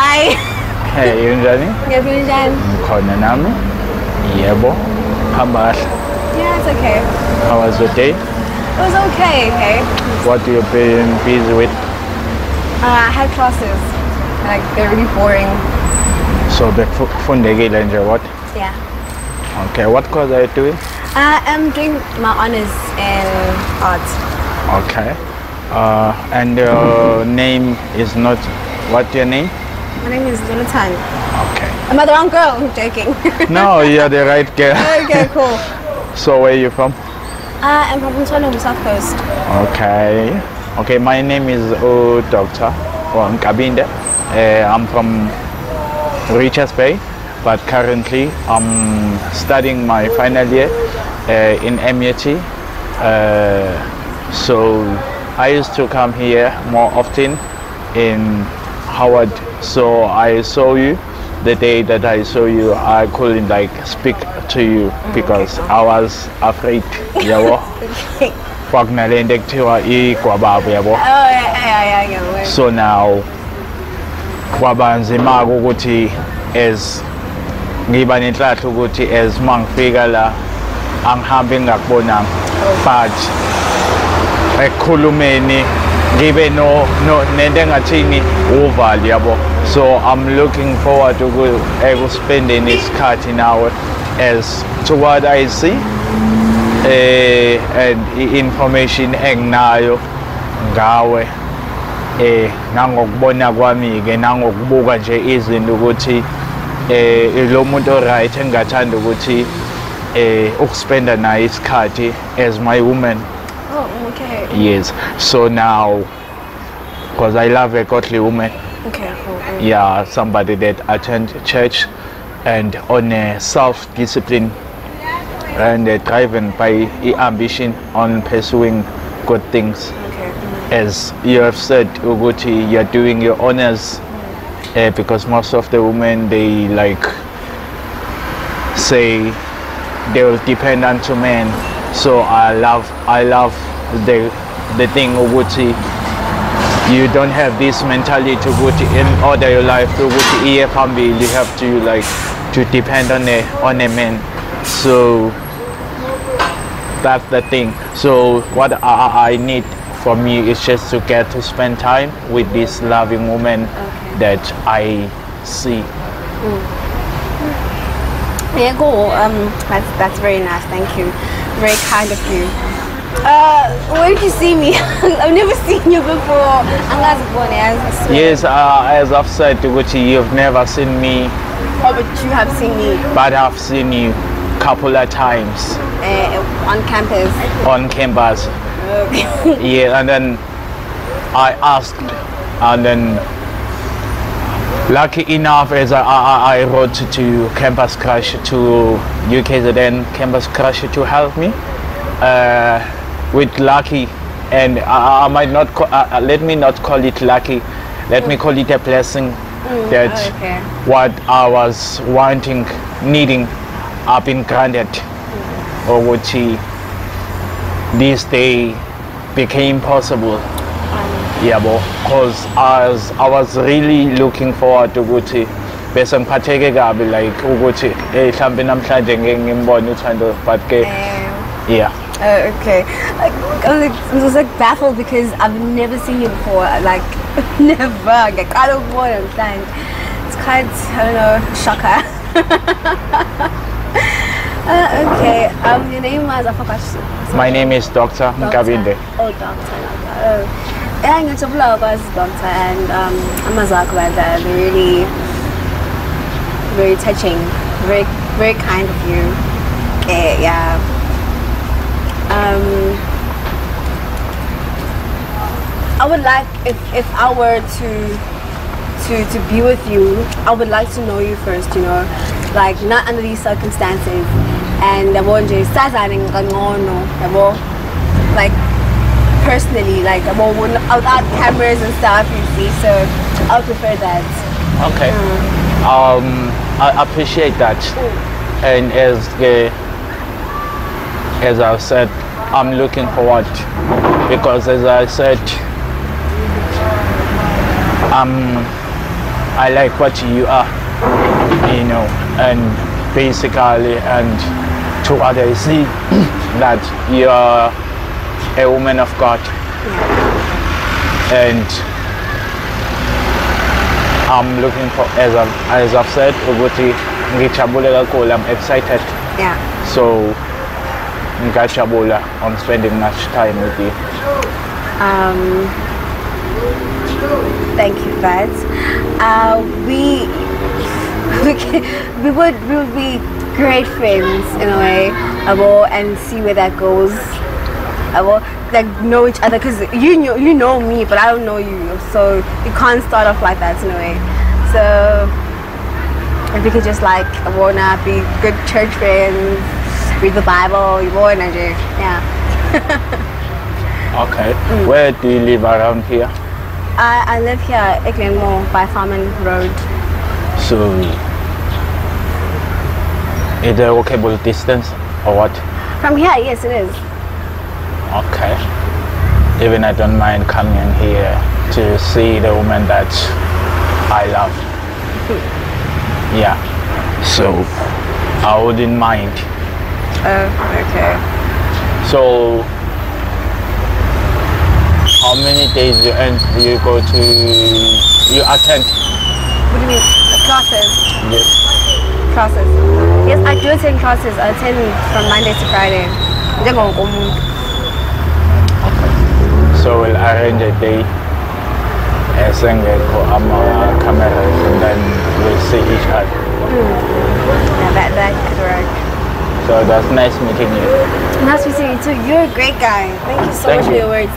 Hi. Hey, unjani? Ngiyabona njani? Ngikhona nami. Yebo. Hamba kahle. Yeah, it's okay. How was your day? It was okay, okay. What do you been busy with? Uh, I had classes. Like, they're really boring. So the bekufundekile nje what? Yeah. Okay, what course are you doing? Uh, I'm doing my honors in art. Okay. Uh, and your name is not what your name? My name is Jonathan. Okay. Am I the wrong girl? I'm joking. No, you're the right girl. okay, cool. So where are you from? Uh, I'm from Botswana, South Coast. Okay. Okay, my name is O Doctor or Nkabinde. Uh, I'm from Richards Bay, but currently I'm studying my final year uh, in MUT. Uh, so I used to come here more often in Howard. So I saw you the day that I saw you. I couldn't like speak to you because I was afraid. Yabo. Okay. kwakunale nto ekuthiwa igwababu yabo so now kwaba nzima-ke ukuthi as ngiba nenhlahla ukuthi as uma ngifika la angihambi ngingakubonanga but ekukhulumeni ngibe no, no nento engathini uvalo yabo so i'm looking forward uku- ekuspendeni isikhathi nawe as to what i see eh and i-information enginayo ngawe eh nangokubona kwami ke nangokubuka nje izinto ukuthi eh lo muntu oright engathanda ukuthi eh ukuspenda naye isikhathi as my woman. Oh, okay. yes. So now because i love a godly woman. Okay, yeah. Somebody that attend church and on a self-discipline and uh, driven by ambition on pursuing good things. Okay. As you have said Uguti, you're doing your honors uh, because most of the women they like say they will depend on to men so i love i love the the thing Uguti you don't have this mentality to go to in order your life. To go to EA family you have to like to depend on a on a man. So that's the thing. So what I, I need from you is just to get to spend time with this loving woman that I see mm. Yeah, cool. Um, that's that's very nice. Thank you. Very kind of you. Uh, where did you see me? I've never seen you before. Angazi kubona yazi. I swear. yes uh, as I've said Uguti, you've never seen me Oh, but you have seen me but I've seen you a couple of times uh, on campus. on campus Okay. Yeah, and then I asked, and then lucky enough as I, I, I wrote to Campus Crush to UKZN Campus Crush to help me uh, with lucky, and I, I might not uh, uh, let me not call it lucky, let me call it a blessing that okay. what I was wanting, needing, I've been granted, or which this day became possible. Yeah, because I was, I was really looking forward to ukuthi bese ngiphatheke kabi like ukuthi eh mhlambe namhlanje ngeke ngimbone uthando but ke yeah uh, okay. Like, I was, like, I was like baffled because I've never seen you before. Like never. Like I don't want to understand. It's quite I don't know shocker. uh, okay. Um, your name was I forgot. my name is Dr. Nkabinde Oh, doctor. Oh. Yeah, ngiyajabula ukwazi doctor and um, amazwi by that they're really very touching, very very kind of you. Okay, yeah. Um, I would like if if I were to to to be with you, I would like to know you first. You know, like not under these circumstances. And yabo nje sazane ngcono yabo like personally like when- without cameras and stuff you see so I would prefer that. okay. Um I appreciate that. And as the as I've said I'm looking forward because as I said I'm I like what you are, you know, and basically, and to others see that you are a woman of God, and I'm looking for, as I've, as I've said, ukuthi ngijabule kakhulu, I'm excited. Yeah. So, ngajabula on spending much time with you. Um, thank you, Fats. Uh, we we, we would we would be great friends in a way, and see where that goes. Abo, like know each other because you know you know me, but I don't know you, so you can't start off like that in a way. So if we could just like wanna be good church friends, read the Bible, you wanna do, yeah. Okay. Mm. Where do you live around here? I, I live here at Glenmore by Farman Road. So, is there walkable distance or what? From here, yes, it is. Okay. Even I don't mind coming in here to see the woman that I love. Yeah. So, I wouldn't mind. Oh, okay. So, how many days you and you go to you attend? What do you mean? Classes. Yes. Classes. Yes, I do attend classes. I attend from Monday to Friday. So we'll arrange a day esengekho ama-cameras and then we'll see each other. Hmm. Yeah, that, that could work. So that's nice meeting you. Nice meeting you too. You're a great guy. Thank you so Thank much for your words.